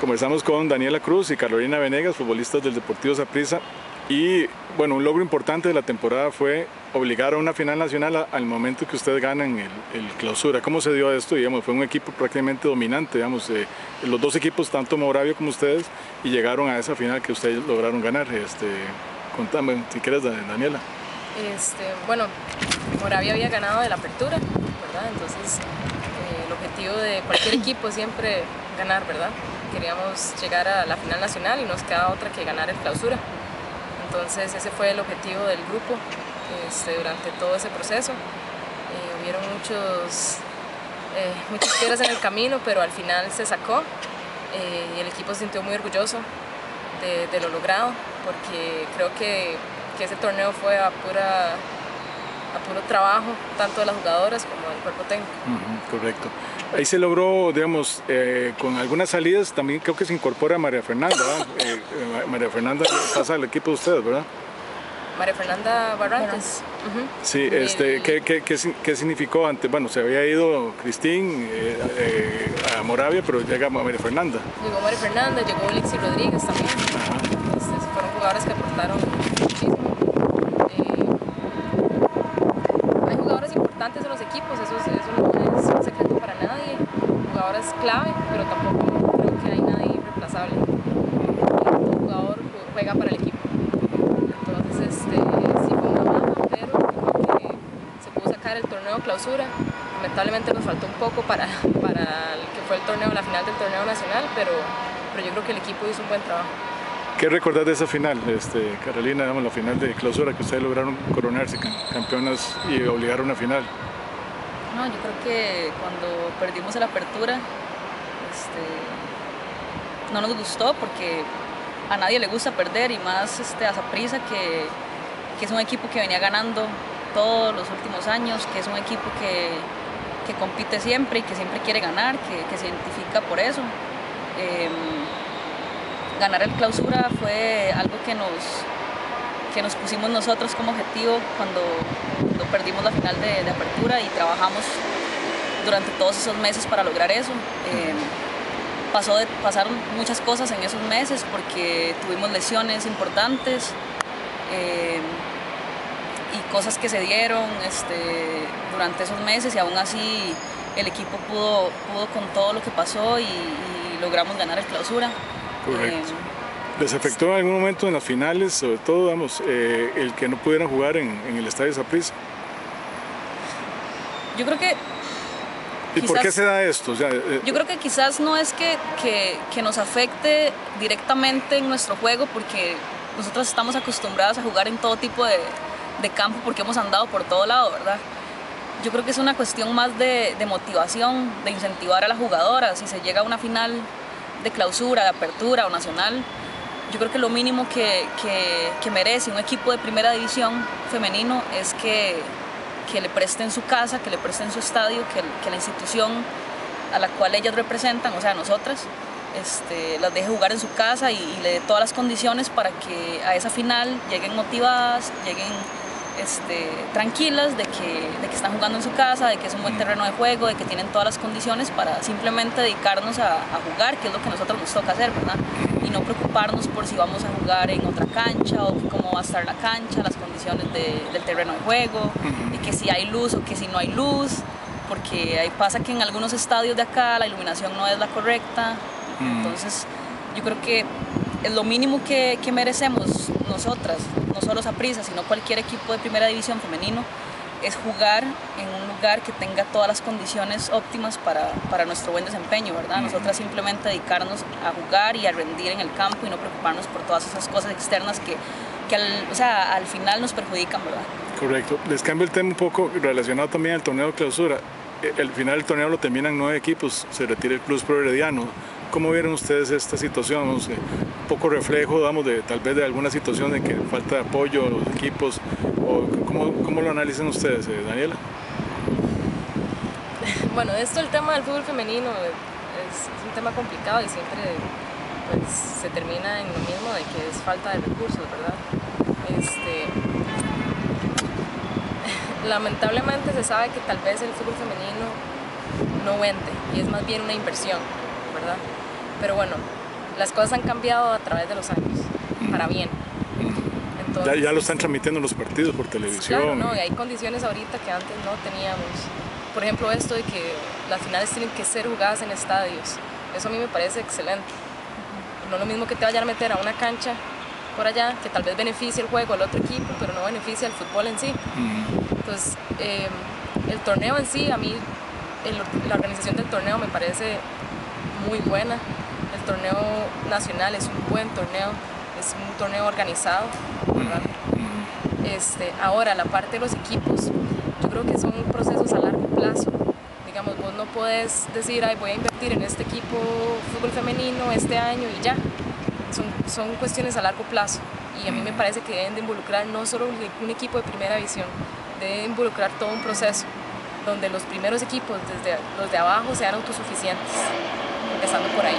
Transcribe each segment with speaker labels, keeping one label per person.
Speaker 1: Conversamos con Daniela Cruz y Carolina Venegas, futbolistas del Deportivo Saprissa. Y bueno, un logro importante de la temporada fue obligar a una final nacional al momento que ustedes ganan el, clausura. ¿Cómo se dio esto? Digamos, fue un equipo prácticamente dominante, digamos, eh, los dos equipos, tanto Moravia como ustedes, y llegaron a esa final que ustedes lograron ganar. Este, contame, si quieres, Daniela.
Speaker 2: Este, bueno, Moravia había ganado de la apertura, ¿verdad? Entonces, eh, el objetivo de cualquier equipo siempre ganar, ¿verdad? Queríamos llegar a la final nacional y nos queda otra que ganar el clausura. Entonces ese fue el objetivo del grupo este, durante todo ese proceso. Eh, hubieron muchos, eh, muchas piedras en el camino, pero al final se sacó eh, y el equipo se sintió muy orgulloso de, lo logrado, porque creo que, que ese torneo fue a pura a puro trabajo, tanto de las jugadoras como del cuerpo técnico.
Speaker 1: correcto. Ahí se logró, digamos, eh, con algunas salidas, también creo que se incorpora María Fernanda, eh, eh, María Fernanda pasa al equipo de ustedes, ¿verdad?
Speaker 2: María Fernanda Barrantes.
Speaker 1: Sí, este, ¿qué, qué, qué, significó antes? Bueno, se había ido Cristín a Moravia, pero llega María Fernanda.
Speaker 2: Llegó María Fernanda, llegó Lixi Rodríguez también. Este, fueron jugadores que aportaron muchísimo. importantes en los equipos, eso, no es un secreto para nadie. El jugador es clave, pero tampoco creo que hay nadie irreemplazable. Un jugador juega para el equipo. Entonces, este, sí fue una baja, pero creo que se pudo sacar el torneo clausura. Lamentablemente nos faltó un poco para, para el que fue el torneo, la final del torneo nacional, pero, pero yo creo que el equipo hizo un buen trabajo.
Speaker 1: ¿Qué recordás de esa final, este, Carolina, digamos, la final de clausura que ustedes lograron coronarse campeonas y obligar a final?
Speaker 3: No, yo creo que cuando perdimos la apertura, este, no nos gustó porque a nadie le gusta perder y más este, a Zaprisa que, que es un equipo que venía ganando todos los últimos años, que es un equipo que, compite siempre y que siempre quiere ganar, que, que se identifica por eso. Em, ganar el clausura fue algo que nos, que nos pusimos nosotros como objetivo cuando, perdimos la final de, apertura y trabajamos durante todos esos meses para lograr eso. Eh, pasó de, pasaron muchas cosas en esos meses porque tuvimos lesiones importantes eh, y cosas que se dieron este, durante esos meses y aún así el equipo pudo, pudo con todo lo que pasó y logramos ganar el clausura.
Speaker 1: Correcto. ¿Les afectó en algún momento en las finales, sobre todo, vamos, eh, el que no pudieran jugar en, el estadio Saprissa?
Speaker 3: Yo creo que
Speaker 1: ¿Y por qué se da esto?
Speaker 3: Eh, yo creo que quizás no es que, que, nos afecte directamente en nuestro juego, porque nosotros estamos acostumbrados a jugar en todo tipo de, de, campo porque hemos andado por todo lado, ¿verdad? Yo creo que es una cuestión más de, de motivación, de incentivar a las jugadoras. Si se llega a una final de clausura, de apertura o nacional, yo creo que lo mínimo que, merece un equipo de primera división femenino es que, le presten su casa, que le presten su estadio, que, la institución a la cual ellas representan, o sea, nosotras, este, las deje jugar en su casa y, y, le dé todas las condiciones para que a esa final lleguen motivadas, lleguen este, tranquilas de que, de que están jugando en su casa, de que es un buen terreno de juego, de que tienen todas las condiciones para simplemente dedicarnos a, jugar, que es lo que a nosotros nos toca hacer, ¿verdad? Y no preocuparnos por si vamos a jugar en otra cancha o cómo va a estar la cancha, las condiciones del terreno de juego, y que si hay luz o que si no hay luz, porque ahí pasa que en algunos estadios de acá la iluminación no es la correcta, entonces yo creo que es lo mínimo que, que merecemos nosotras, no solo Saprissa, sino cualquier equipo de primera división femenino, es jugar en un lugar que tenga todas las condiciones óptimas para, para nuestro buen desempeño, ¿verdad? Nosotras simplemente dedicarnos a jugar y a rendir en el campo y no preocuparnos por todas esas cosas externas que, que al, o sea, al final nos perjudican, ¿verdad?
Speaker 1: Correcto. Les cambio el tema un poco relacionado también al torneo de clausura. E, el final del torneo lo terminan nueve equipos, se retira el Plus Pro Herediano. ¿Cómo vieron ustedes esta situación? un poco reflejo, digamos, de tal vez de alguna situación de que falta apoyo a los equipos. O, ¿cómo, lo analizan ustedes, eh, Daniela?
Speaker 2: Bueno, esto el tema del fútbol femenino es, un tema complicado y siempre pues, se termina en lo mismo de que es falta de recursos, ¿verdad? Este, lamentablemente se sabe que tal vez el fútbol femenino no vende y es más bien una inversión, ¿verdad? Pero bueno, las cosas han cambiado a través de los años, para bien.
Speaker 1: ya, ya, lo están transmitiendo los partidos por televisión.
Speaker 2: Claro, no, y hay condiciones ahorita que antes no teníamos. Por ejemplo, esto de que las finales tienen que ser jugadas en estadios. Eso a mí me parece excelente. No es lo mismo que te vayan a meter a una cancha por allá, que tal vez beneficie el juego al otro equipo, pero no beneficia el fútbol en sí. Entonces, eh, el torneo en sí, a mí, la organización del torneo me parece muy buena. Torneo nacional es un buen torneo, es un torneo organizado. Este, ahora, la parte de los equipos, yo creo que son procesos a largo plazo. Digamos, vos no puedes decir, Ay, voy a invertir en este equipo fútbol femenino este año y ya. Son, son cuestiones a largo plazo y a mí me parece que deben de involucrar no solo un equipo de primera división, deben involucrar todo un proceso donde los primeros equipos, desde los de abajo, sean autosuficientes, empezando por ahí.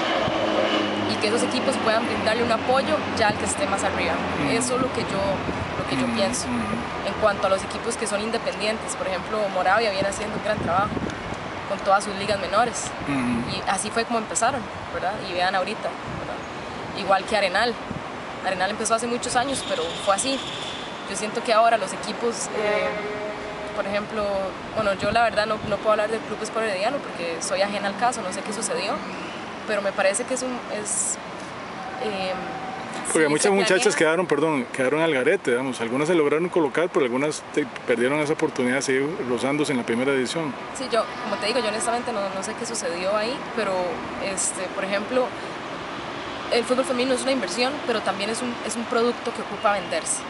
Speaker 2: Y que esos equipos puedan brindarle un apoyo ya al que esté más arriba. Eso es lo que yo, lo que yo pienso. En cuanto a los equipos que son independientes, por ejemplo, Moravia viene haciendo un gran trabajo con todas sus ligas menores. Y así fue como empezaron, ¿verdad? Y vean ahorita, Igual que Arenal. Arenal empezó hace muchos años, pero fue así. Yo siento que ahora los equipos... Eh, por ejemplo, bueno, yo la verdad no, no puedo hablar del Club Sport Herediano porque soy ajena al caso, no sé qué sucedió, pero me parece que es un... Es,
Speaker 1: eh, porque muchas muchachas quedaron, perdón, quedaron al garete, digamos. Algunas se lograron colocar, pero algunas perdieron esa oportunidad de seguir rozándose en la primera edición.
Speaker 2: Sí, yo, como te digo, yo honestamente no, no sé qué sucedió ahí, pero, este, por ejemplo, el fútbol femenino es una inversión, pero también es un, es un producto que ocupa venderse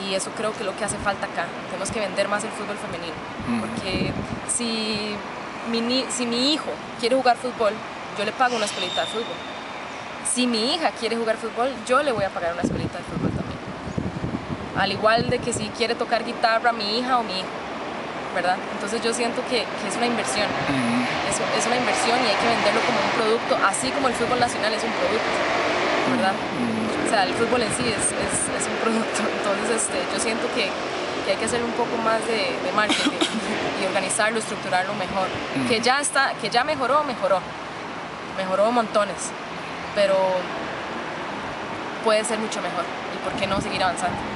Speaker 2: y eso creo que es lo que hace falta acá. Tenemos que vender más el fútbol femenino, porque si mi, si mi hijo quiere jugar fútbol, yo le pago una escuelita de fútbol. Si mi hija quiere jugar fútbol, yo le voy a pagar una escuelita de fútbol también. Al igual de que si quiere tocar guitarra mi hija o mi hijo, ¿verdad? Entonces yo siento que, que es una inversión. es, es, una inversión y hay que venderlo como un producto, así como el fútbol nacional es un producto, ¿verdad? O sea, el fútbol en sí es, es, es un producto. Entonces este, yo siento que, que, hay que hacer un poco más de, de marketing y organizarlo, estructurarlo mejor. Que ya está, que ya mejoró, mejoró. Mejoró montones. Pero puede ser mucho mejor. ¿Y por qué no seguir avanzando?